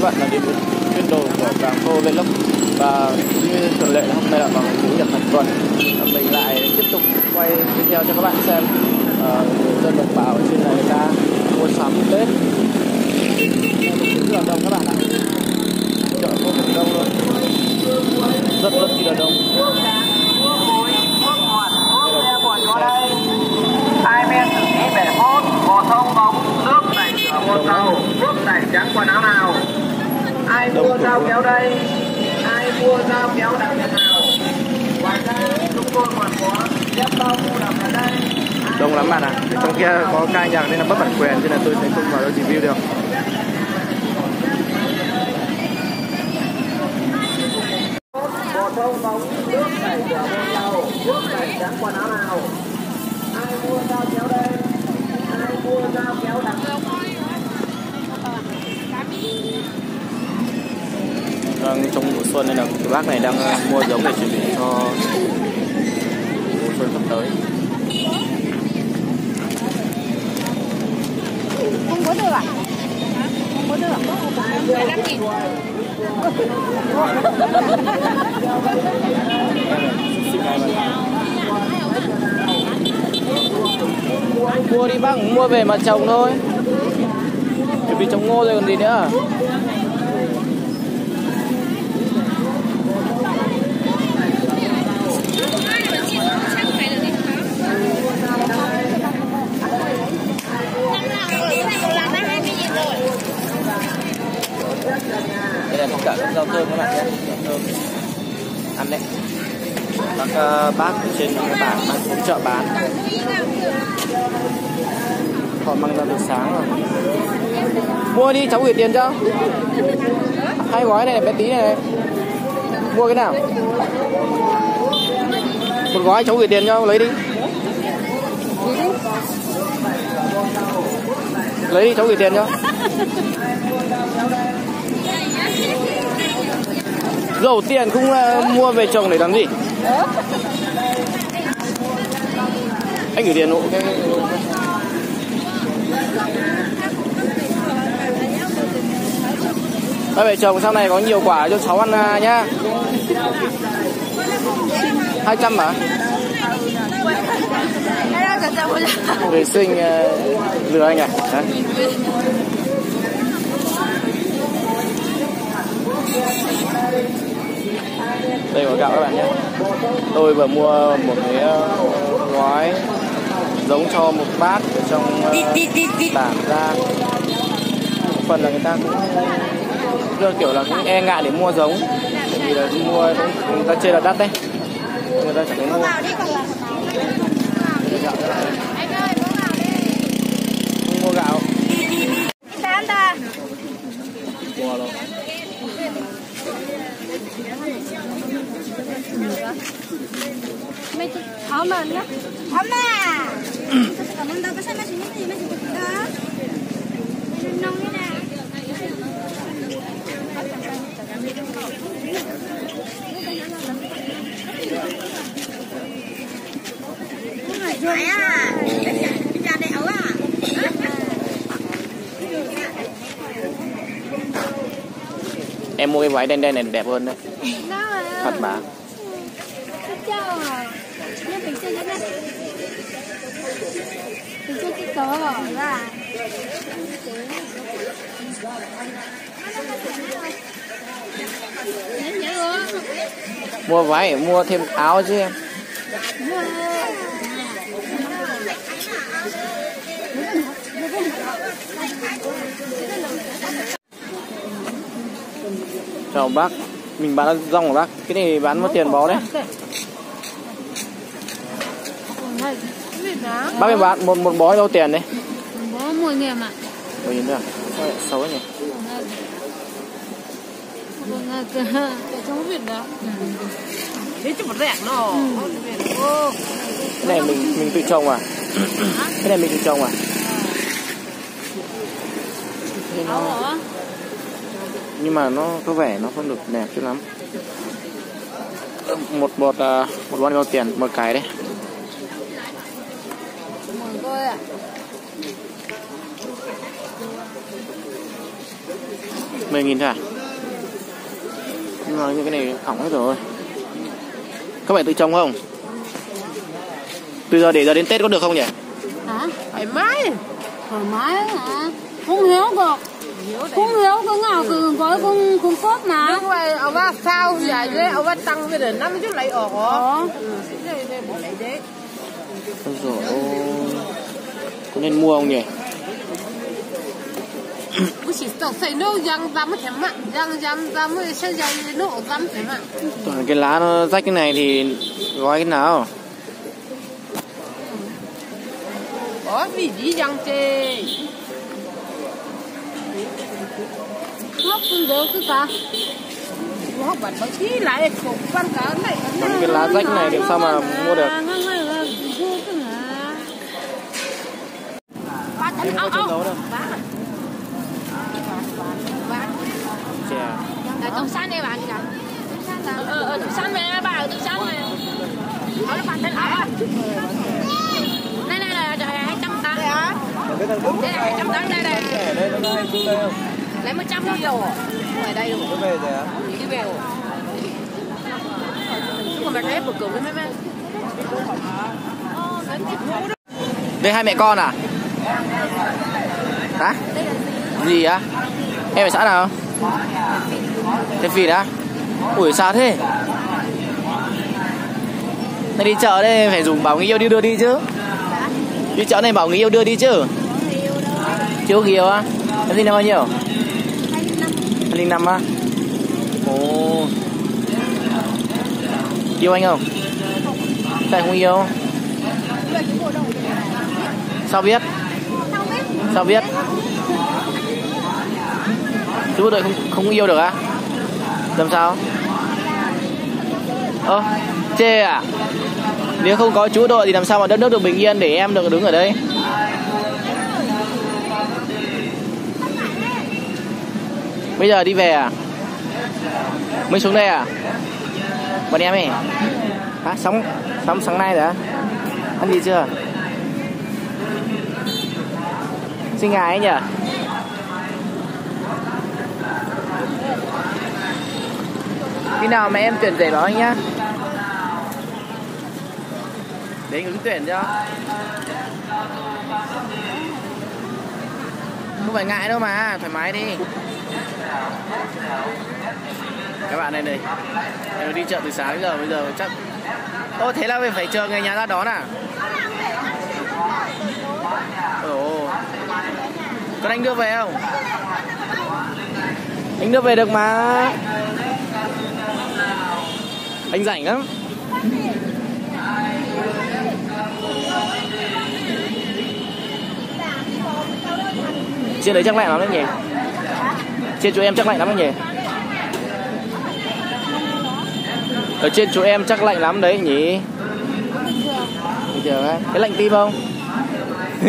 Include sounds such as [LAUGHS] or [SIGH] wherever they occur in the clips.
các bạn là đến với chuyên đồ của vàng thô vlog và như thường lệ hôm nay là vào chủ nhật hàng tuần mình lại tiếp tục quay video cho các bạn xem uh, người dân đồng bào ở trên này người ta mua sắm tết rất là đông các bạn ạ chợ vô cùng đông luôn rất rất là đông hai bên xử lý bể phốt bò thông bóng nước tẩy rửa bồn dầu nước tẩy trắng quần áo nào ai mua dao kéo đây. Ai mua dao kéo đặt nhà nào? Ngoài ra chúng tôi còn có dép bao mua đặt ở đây. Đông lắm bạn ạ. à. trong kia có ca nhạc nên là bất bản quyền cho nên tôi sẽ không vào đâu review được. Bò thông bóng nước tẩy rửa bồn dầu nước tẩy trắng quần áo nào ai mua dao kéo đây? Ai mua dao kéo đặt đang trong mùa xuân nên là cái bác này đang uh, mua giống để chuẩn bị cho mùa xuân sắp tới không có được à? Không có được à? 15 nghìn. mua đi bác mua về mà trồng thôi chuẩn bị trồng ngô rồi còn gì nữa đây là tất cả các rau thơm các bạn nhé. Rau thơm ăn đấy. Các ờ, bác trên cái bản đang xuống chợ bán. Họ mang ra từ sáng rồi. Mua đi cháu gửi tiền cho. Hai gói này bé tí này, này. Mua cái nào? Một gói cháu gửi tiền cho lấy đi. Lấy đi cháu gửi tiền cho. [LAUGHS] dầu tiền cũng uh, mua về trồng để làm gì? Anh gửi tiền hộ. Cái Ba vợ chồng sau này có nhiều quả cho cháu ăn à, nhá. 200 mà. Vệ sinh uh, lừa anh à? Đấy. Đây có gạo các bạn nhé. Tôi vừa mua một cái uh, gói giống cho một bát ở trong uh, bản ra. Một phần là người ta cũng đưa kiểu là cũng e ngại để mua giống. Bởi vì là mua người ta chê là đắt đấy. Người ta chẳng muốn mua em mua cái váy đen đen này đẹp hơn đấy. Thật mà. Mua váy mua thêm áo chứ em chào bác. Mình bán rong của bác. Cái này bán có tiền bó đấy. Bác mình bán một một bó đâu tiền đấy. Bố 10 nghìn ạ Ôi nhìn nữa Sao lại xấu nhỉ. Cái này mình mình tự trồng à? Cái này mình tự trồng à Thế Áo nó, hả? Nhưng mà nó, có vẻ nó không được đẹp cho lắm. Một bột à, một bon bao tiền, một cái đấy. Mười nghìn thôi à? Nhưng mà như cái này hỏng hết rồi. Các bạn tự trồng không? Từ giờ để giờ đến Tết có được không nhỉ? hả? Thoải mái. Thoải mái hả? Không hiểu được cũng thiếu cứ ngỏ cứ có cũng cũng cốt mà. Đúng rồi ông ba sao giải ừ, thế ông ba tăng về đến năm chút lấy ở có rồi có nên mua không nhỉ? [COUGHS] Bố chỉ tàu xây nô răng răm thế mà. Răng răm răm rồi sẽ dày nô răm thế mà. Toàn cái lá nó rách cái này thì gói cái nào? Có vì gì răng chê? Ngốc không được cứ cả nó bật báo chí lại cục văn cả này cái lá rách này thì sao mà mua được? không có chân áo gấu đâu? Chè. Ở Tùng San đây bạn kìa. Tùng San là Ờ, bà, San về Đó là bạn tên áo Này, này, này, này, hai trăm tám. Đây hai trăm tám, đây, đây Lấy một trăm đi rồi Ở đây rồi Có về rồi á? Đi về rồi Chứ còn bà thấy bực cười với mấy mấy Đây hai mẹ con à? Hả? Gì á? Em ở xã nào? Thế Phi á? Ủi sao thế? Này đi chợ đây phải dùng bảo người yêu đi đưa đi chứ Đi chợ này bảo người yêu đưa đi chứ Chưa có người yêu á? Em sinh năm bao nhiêu? 205 á? Ồ Yêu anh không? Tại không yêu? Sao biết? Sao biết? Chú bộ đội không không yêu được á? Làm sao? Ơ, chê à? Nếu không có chú đội thì làm sao mà đất nước được bình yên để em được đứng ở đây? Bây giờ đi về à? Mới xuống đây à? Bọn em ấy Hả? Sống, sống sáng nay rồi á? Ăn gì chưa? Xin ngài ấy nhỉ? Khi nào mà em tuyển rể báo anh nhá Để anh ứng tuyển cho Không phải ngại đâu mà, thoải mái đi các bạn này này. Em đi chợ từ sáng đến giờ, bây giờ chắc Ô thế là mình phải chờ người nhà ra đón à? Ồ. Con anh đưa về không? Anh đưa về được mà. Anh rảnh lắm. Trên đấy chắc lạnh lắm đấy nhỉ? Trên chỗ em chắc lạnh lắm đấy nhỉ? Ở trên chỗ em chắc lạnh lắm đấy nhỉ? Bình thường á. Cái lạnh tim không? [LAUGHS]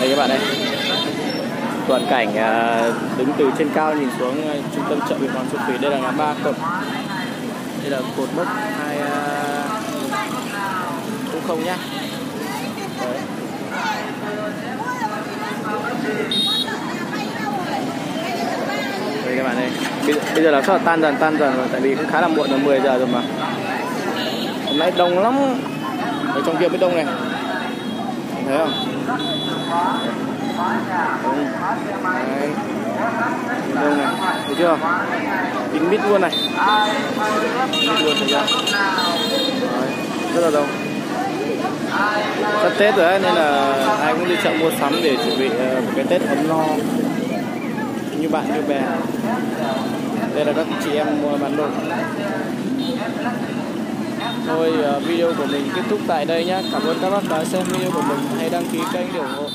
đây các bạn đây toàn cảnh à, đứng từ trên cao nhìn xuống à, trung tâm chợ Việt Hoàng Xuân Thủy. Đây là ngã ba cột. Đây là cột mốc hai không không nhá đây các bạn đây bây, bây giờ là chắc là tan dần tan dần rồi tại vì cũng khá là muộn rồi 10 giờ rồi mà. Hôm nay đông lắm. Ở trong kia mới đông này. Thấy không? Đông Đấy. đông này. Thấy chưa? Kín mít luôn này. Kín mít luôn thấy chưa? Đấy. rất là đông sắp tết rồi ấy, nên là ai cũng đi chợ mua sắm để chuẩn bị ờ, một cái tết ấm no. Như bạn như bè. Đây là các chị em mua bán đồ. Thôi ờ, video của mình kết thúc tại đây nhé Cảm ơn các bác đã xem video của mình. Hãy đăng ký kênh để ủng hộ.